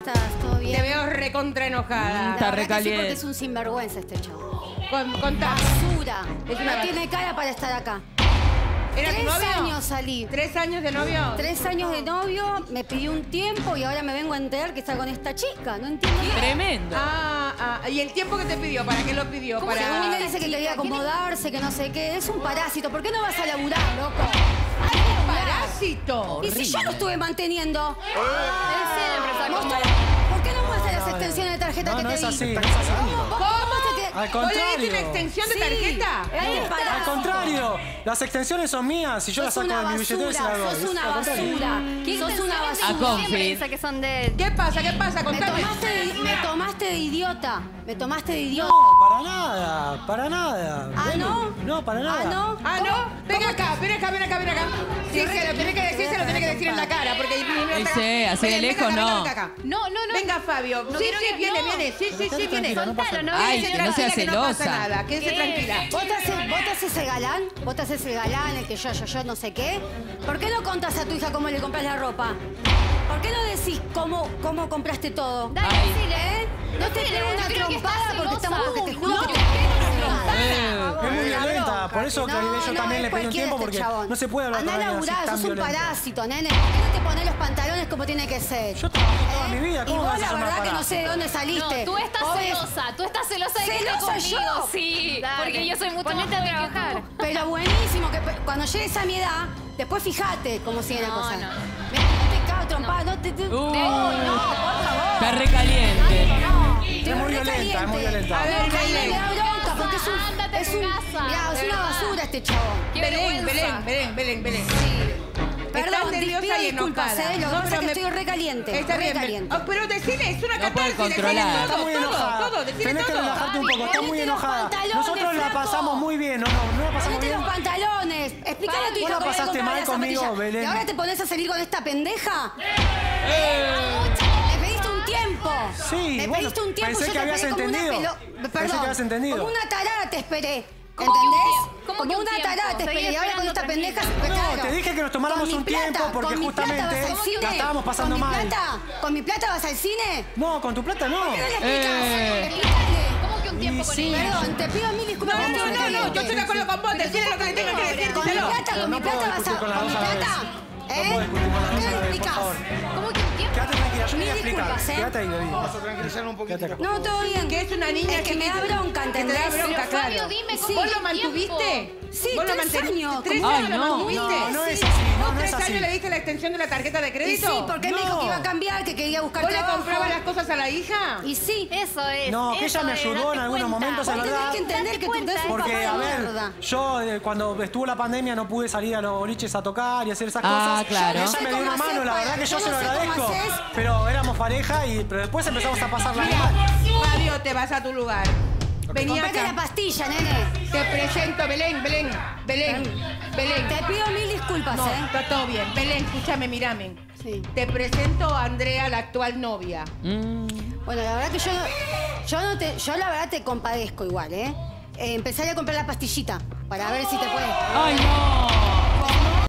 ¿Estás todo bien? Te veo recontra enojada. Está sí, recaliente. porque es un sinvergüenza este chavo. Con, contá. Basura. Es una no tiene cara para estar acá. ¿Era tu Tres novio? años salí. ¿Tres años de novio? Tres años de novio, me pidió un tiempo y ahora me vengo a enterar que está con esta chica. No entiendo nada. Tremendo. Ah, ah, ¿y el tiempo que te pidió? ¿Para qué lo pidió? ¿Cómo Para... según le dice que quería acomodarse, que no sé qué? Es un parásito. ¿Por qué no vas a laburar, loco? Hay que laburar. Parásito. Y si yo lo estuve manteniendo. siempre ¿Por qué no muestras las extensiones de tarjeta que te di? no es así. ¿Vos- ¿Cómo? vos te qued- Al ¿Vos le diste contrario. una extensión de tarjeta? Al contrario, las extensiones son mías y yo las saco de mi billetera se las doy. sos una basura. Sos una basura. Piensa que son de... ¿Qué pasa? ¿Qué pasa? Me Contame. tomaste, de, me tomaste de idiota. Me tomaste de idiota. No, para nada, para nada. Ah. ¿no? No, para nada. Ah, ¿no? Ah, ¿no? Ven acá, ven acá, ven acá, ven acá. Que lo tenés Ay, sí, así de lejos, venga, no. venga acá. No, no, no. Venga, Fabio. No sí, quiero sí, que- viene, no. viene. Sí, sí, sí, viene. no Soltalo, Ay, Quédese que no sea tranquila, que no pasa celosa. nada. Quédese ¿Qué? tranquila. ¿Vos te, haces, vos te haces el galán, vos te haces el galán, el que yo, yo, yo, no sé qué. ¿Por qué no contás a tu hija cómo le compras la ropa? ¿Por qué no decís cómo, cómo compraste todo? Dale, Ay. decile. ¿Eh? No te Decile, pego yo una creo que trompada porque estamos porque te juro No, que te que Eh. Es muy violenta, por eso Caribe yo también le pedí un tiempo este porque chabón. no se puede hablar Andá con a alguien así laburar, tan sos un parásito, nene. ¿Por qué no te pones los pantalones como tiene que ser? Yo trabajé toda ¿Eh? mi vida, Y ¿cómo vos vas a la verdad que no sé de dónde saliste. No, tú estás Vos celosa. Tú estás celosa de que esté ¿Celosa conmigo. yo? Sí, Dale. porque yo soy mucho Ponete más a joven que trabajar. Pero buenísimo, que cuando llegues a mi edad, después fíjate cómo sigue la cosa. no. Mira, no te cago trompada, no te... te- no, por favor. Está recaliente. No, Es muy violenta, es muy violenta. A ver, Porque es un... Ándate a es tu un casa. mirá, es De una basura este chabón. Qué Belén, vergüenza. Belén, Belén, Belén, Belén. Perdón, Estás te nerviosa pido y disculpas, enojada. ¿eh? Lo que No, pasa es pero que me- estoy recaliente, Está bien. recaliente. Oh, pero decile, es una No puede catarsis. decile controlar. todo, Está muy todo, enojada. todo, decile Tenés que todo. relajarte un poco, está muy ponete los enojada. pantalones, Nosotros la flaco. pasamos muy bien, ¿no? No, no la pasamos Ponete bien. los pantalones. Explícale a tu Vos hija la cómo le pasaste mal las conmigo, zapatillas. Belén. ¿Y ahora te pones a salir con esta pendeja? Eh. Me tiempo. Sí, Me bueno, pediste un tiempo. pensé yo que te habías esperé como una entendido. pelo- Pensé Perdón. que habías entendido. Como una tarada te esperé. ¿Cómo que un ¿Entendés? ¿Cómo como que un una tarada te esperé. Y ahora con esta pendeja... No, te dije que nos tomáramos un tiempo porque con mi plata justamente vas al cine. la estábamos pasando ¿Con mi mal. plata? ¿Con mi plata vas al cine? No, con tu plata no. ¿Por qué no le explicas? Eh. ¿Cómo que un tiempo Y con sí. ella? Perdón, te pido mil disculpas. No, no, no, no, yo estoy de acuerdo con vos. Decile lo que le tengo que decir, Con mi plata, con mi plata vas a... con las ¿Con mi plata? ¿Eh? ¿Qué por explicas? ¿Cómo que un tiempo? Yo Mil disculpas, ¿eh? Quédate ahí, baby. Vamos a tranquilizarnos un poquito. No, todo bien. Que es una niña Es que me da bronca, Que te ¿entendés? da bronca, Pero, Fabio, claro. dime, Sí. ¿cómo ¿Vos lo mantuviste? Sí, ¿Vos lo tres mantuviste? años. ¿Tres años lo no. mantuviste? No, no es Sí. así, no, ¿Vos no es tres años así. le diste la extensión de la tarjeta de Y crédito? sí, porque él me dijo No. que iba a cambiar, que quería buscar ¿Vos le trabajo. comprabas las cosas a la hija? Y sí. Eso es. No, que ella me es, ayudó en algunos momentos, Vos es tenés verdad. que entender que eres un Porque, papá de a ver, mierda. yo eh, cuando estuvo la pandemia no pude salir a los boliches a tocar y hacer esas Ah, cosas. claro. Ella me dio una mano, la verdad que yo se no lo agradezco. haces. Pero éramos pareja y pero después empezamos a pasarla Mira, mal. Fabio, te vas a tu lugar. Vení Comprate la pastilla, nene. Te presento, Belén, Belén, Belén, Belén. Te pido mil disculpas, No, ¿eh? está todo bien. Belén, escúchame, mirame. Sí. Te presento a Andrea, la actual novia. Mm. Bueno, la verdad que yo, yo no te, yo la verdad te compadezco igual, ¿eh? eh empezaré a comprar la pastillita para ver si te puede. Ay, no.